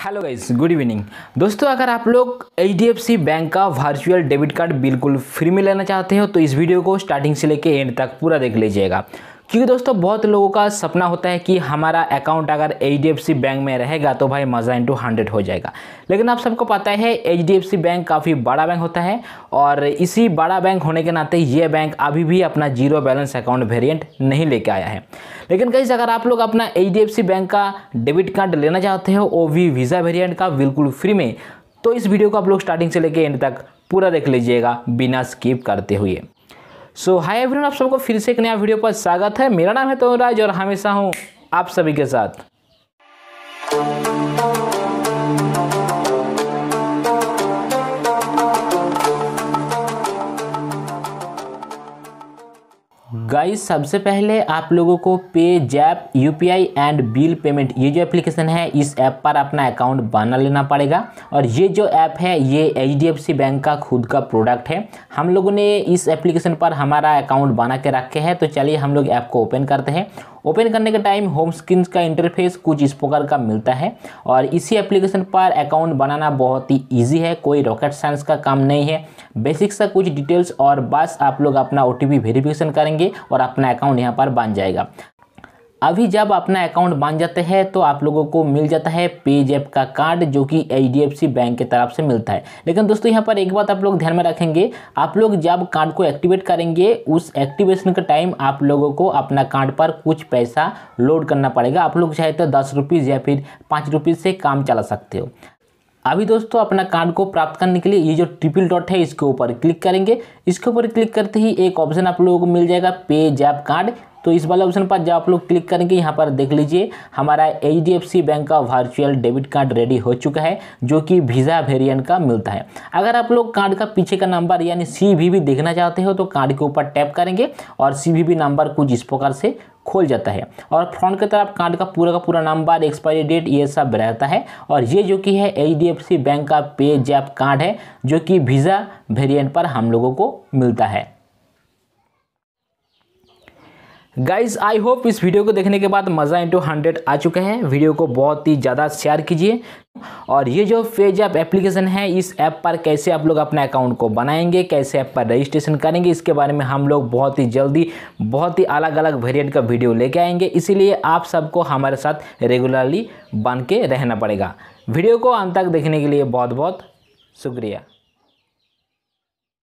Hello guys good evening दोस्तों, अगर आप लोग एच बैंक का वर्चुअल डेबिट कार्ड बिल्कुल फ्री में लेना चाहते हो तो इस वीडियो को स्टार्टिंग से लेकर एंड तक पूरा देख लीजिएगा। क्योंकि दोस्तों, बहुत लोगों का सपना होता है कि हमारा अकाउंट अगर एच बैंक में रहेगा तो भाई मज़ा इंटू हंड्रेड हो जाएगा। लेकिन आप सबको पता है एच बैंक काफ़ी बड़ा बैंक होता है और इसी बड़ा बैंक होने के नाते ये बैंक अभी भी अपना ज़ीरो बैलेंस अकाउंट वेरिएंट नहीं लेके आया है। लेकिन कहीं अगर आप लोग अपना HDFC बैंक का डेबिट कार्ड लेना चाहते हो वी वीज़ा वेरियंट का बिल्कुल फ्री में तो इस वीडियो को आप लोग स्टार्टिंग से लेके एंड तक पूरा देख लीजिएगा बिना स्किप करते हुए। सो हाय एवरीवन आप सबको फिर से एक नया वीडियो पर स्वागत है। मेरा नाम है तोराज और हमेशा हूँ आप सभी के साथ। गाइस सबसे पहले आप लोगों को PayZapp you and bill payment ये जो एप्लीकेशन है, इस ऐप पर अपना अकाउंट बना लेना पड़ेगा। और ये जो ऐप है, ये एचडीएफसी बैंक का खुद का प्रोडक्ट है। हम लोगों ने इस एप्लीकेशन पर हमारा अकाउंट बना के रखे हैं तो चलिए हम लोग ऐप को ओपन करते हैं। ओपन करने के टाइम होम स्क्रीन का इंटरफेस कुछ इस प्रकार का मिलता है। और इसी एप्लीकेशन पर अकाउंट बनाना बहुत ही ईजी है, कोई रॉकेट साइंस का काम नहीं है। बेसिक सा कुछ डिटेल्स और बस आप लोग अपना ओ वेरिफिकेशन करेंगे। और अपना अकाउंट यहाँ पर बन जाएगा। अभी जब अपना अकाउंट बन जाते हैं तो आप लोगों को मिल जाता है पेज ऐप का कार्ड जो कि एच बैंक की तरफ़ से मिलता है। लेकिन दोस्तों, यहाँ पर एक बात आप लोग ध्यान में रखेंगे, आप लोग जब कार्ड को एक्टिवेट करेंगे, उस एक्टिवेशन के टाइम आप लोगों को अपना कार्ड पर कुछ पैसा लोड करना पड़ेगा। आप लोग चाहे तो दस रुपीज़ या फिर पाँच रुपीज़ से काम चला सकते हो। अभी दोस्तों अपना कार्ड को प्राप्त करने के लिए ये जो ट्रिपल डॉट है, इसके ऊपर क्लिक करेंगे। इसके ऊपर क्लिक करते ही एक ऑप्शन आप लोगों को मिल जाएगा, पे जैप कार्ड। तो इस वाले ऑप्शन पर जब आप लोग क्लिक करेंगे यहाँ पर देख लीजिए, हमारा एच बैंक का वर्चुअल डेबिट कार्ड रेडी हो चुका है, जो कि वीज़ा वेरिएंट का मिलता है। अगर आप लोग कार्ड का पीछे का नंबर यानी सी भी देखना चाहते हो तो कार्ड के ऊपर टैप करेंगे और सी नंबर कुछ इस प्रकार से खोल जाता है। और फ्रंट की तरफ़ कार्ड का पूरा का पूरा नंबर एक्सपायरी डेट ये सब रहता है। और ये जो कि है HDFC बैंक का पे जैप कार्ड है, जो कि वीज़ा वेरिएंट पर हम लोगों को मिलता है। गाइज़ आई होप इस वीडियो को देखने के बाद मज़ा इंटू हंड्रेड आ चुके हैं। वीडियो को बहुत ही ज़्यादा शेयर कीजिए। और ये जो फ़ेज़ ऐप एप्लीकेशन है, इस ऐप पर कैसे आप लोग अपने अकाउंट को बनाएँगे, कैसे ऐप पर रजिस्ट्रेशन करेंगे, इसके बारे में हम लोग बहुत ही जल्दी, बहुत ही अलग अलग वेरिएंट का वीडियो लेके आएँगे। इसीलिए आप सबको हमारे साथ रेगुलरली बन के रहना पड़ेगा। वीडियो को अंत तक देखने के लिए बहुत बहुत शुक्रिया।